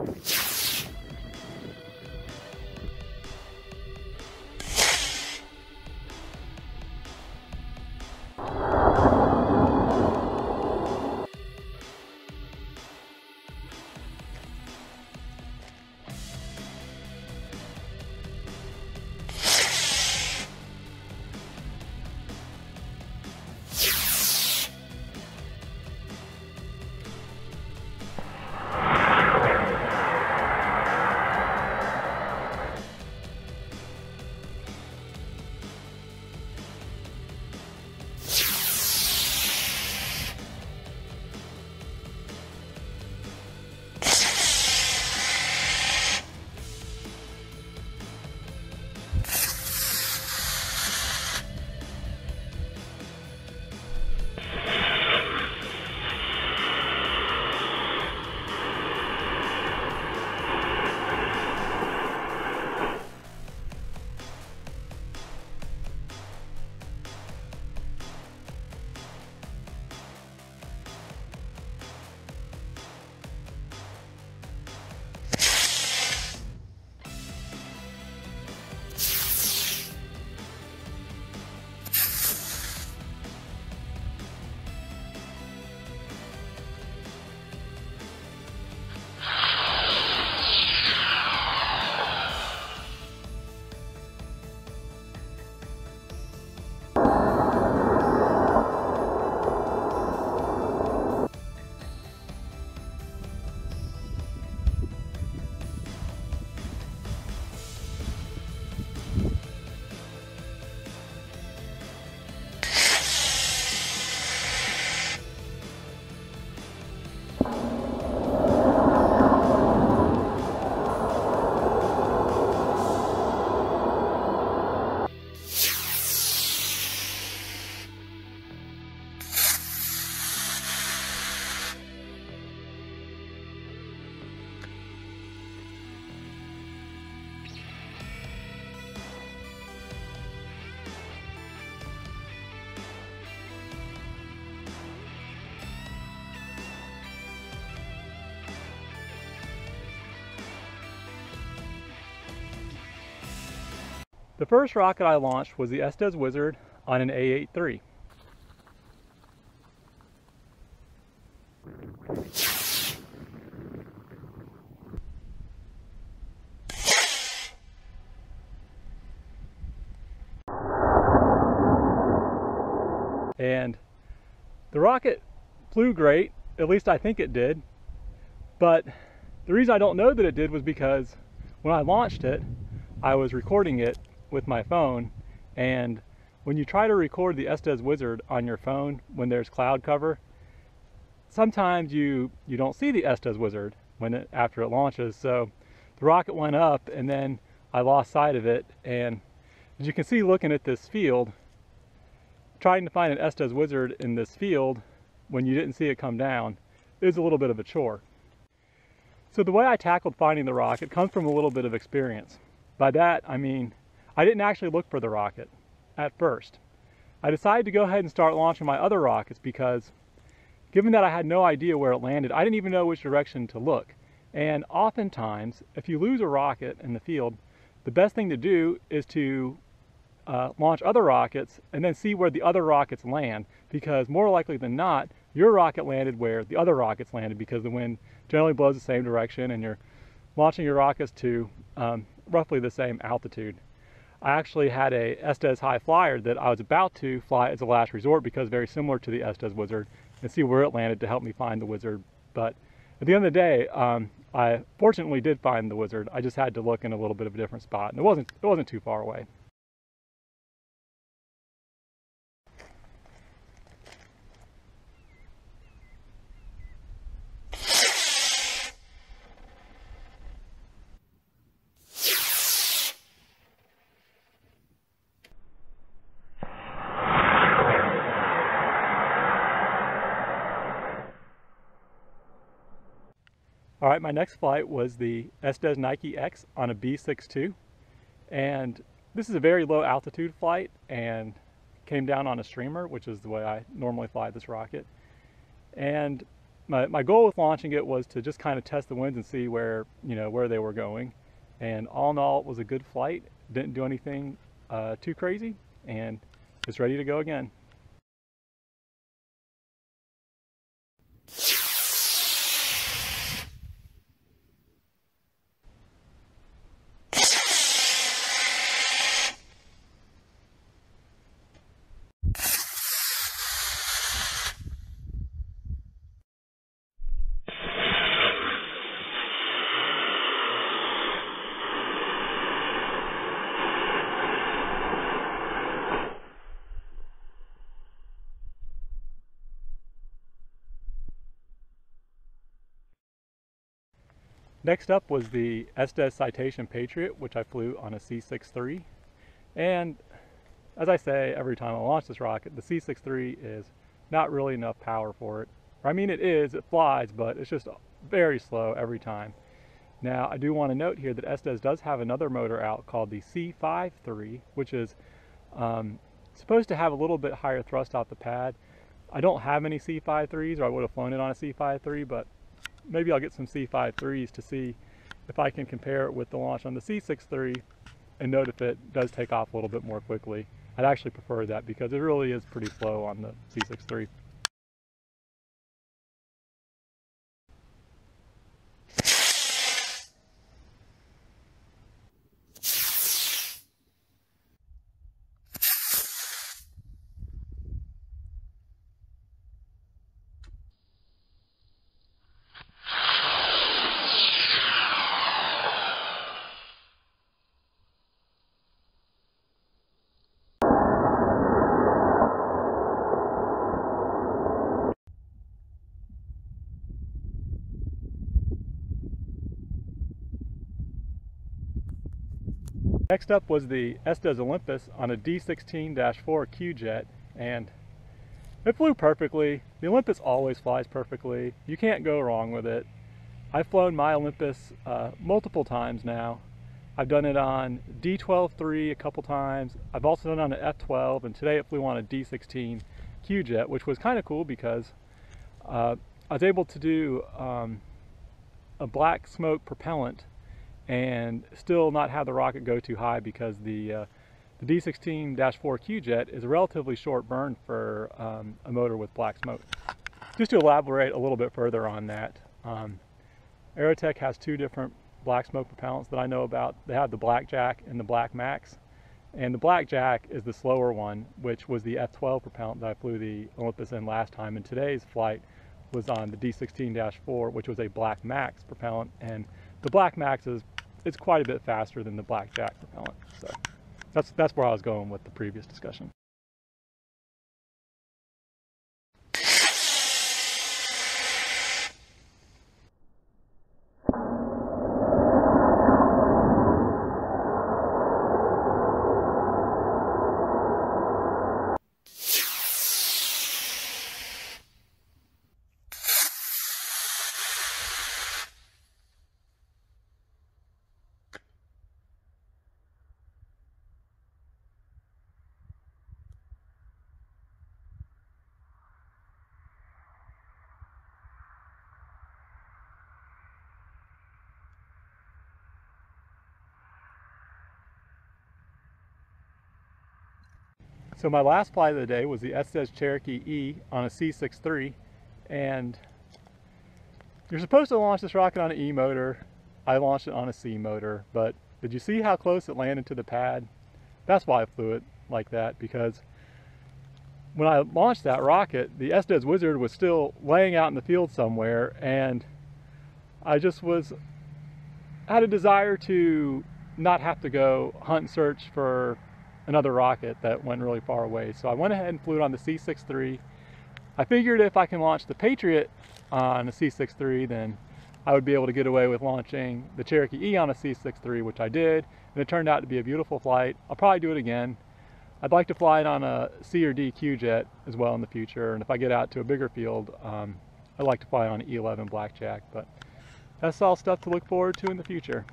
you The first rocket I launched was the Estes Wizard on an A83. And the rocket flew great, at least I think it did, but the reason I don't know that it did was because when I launched it, I was recording it with my phone and when you try to record the Estes Wizard on your phone when there's cloud cover, sometimes you you don't see the Estes Wizard when it, after it launches. So the rocket went up and then I lost sight of it and as you can see looking at this field, trying to find an Estes Wizard in this field when you didn't see it come down is a little bit of a chore. So the way I tackled finding the rocket comes from a little bit of experience. By that, I mean I didn't actually look for the rocket at first. I decided to go ahead and start launching my other rockets because given that I had no idea where it landed, I didn't even know which direction to look. And oftentimes, if you lose a rocket in the field, the best thing to do is to uh, launch other rockets and then see where the other rockets land because more likely than not, your rocket landed where the other rockets landed because the wind generally blows the same direction and you're launching your rockets to um, roughly the same altitude. I actually had a Estes High Flyer that I was about to fly as a last resort because very similar to the Estes Wizard and see where it landed to help me find the Wizard. But at the end of the day, um, I fortunately did find the Wizard. I just had to look in a little bit of a different spot and it wasn't, it wasn't too far away. Right, my next flight was the Estes Nike X on a B-62. And this is a very low altitude flight and came down on a streamer, which is the way I normally fly this rocket. And my, my goal with launching it was to just kind of test the winds and see where, you know, where they were going. And all in all, it was a good flight. Didn't do anything uh, too crazy and it's ready to go again. Next up was the Estes Citation Patriot, which I flew on a C63. And as I say every time I launch this rocket, the C63 is not really enough power for it. I mean, it is, it flies, but it's just very slow every time. Now, I do want to note here that Estes does have another motor out called the C53, which is um, supposed to have a little bit higher thrust out the pad. I don't have any C53s, or I would have flown it on a C53, but maybe I'll get some C53s to see if I can compare it with the launch on the C63 and note if it does take off a little bit more quickly. I'd actually prefer that because it really is pretty slow on the C63. Next up was the Estes Olympus on a D16-4 Q-Jet and it flew perfectly. The Olympus always flies perfectly. You can't go wrong with it. I've flown my Olympus uh, multiple times now. I've done it on D12-3 a couple times. I've also done it on an F12 and today it flew on a D16 Q-Jet which was kind of cool because uh, I was able to do um, a black smoke propellant and still not have the rocket go too high because the uh, the D16-4 Q-Jet is a relatively short burn for um, a motor with black smoke. Just to elaborate a little bit further on that, um, Aerotech has two different black smoke propellants that I know about. They have the Blackjack and the Black Max. And the Blackjack is the slower one, which was the F-12 propellant that I flew the Olympus in last time. And today's flight was on the D16-4, which was a Black Max propellant. And the Black Max is it's quite a bit faster than the blackjack propellant. So that's that's where I was going with the previous discussion. So my last flight of the day was the Estes Cherokee E on a C63 and you're supposed to launch this rocket on an E motor. I launched it on a C motor, but did you see how close it landed to the pad? That's why I flew it like that because when I launched that rocket, the Estes Wizard was still laying out in the field somewhere and I just was had a desire to not have to go hunt and search for another rocket that went really far away. So I went ahead and flew it on the C63. I figured if I can launch the Patriot on a C63, then I would be able to get away with launching the Cherokee E on a C63, which I did, and it turned out to be a beautiful flight. I'll probably do it again. I'd like to fly it on a C or D Q-Jet as well in the future, and if I get out to a bigger field, um, I'd like to fly on an E11 Blackjack, but that's all stuff to look forward to in the future.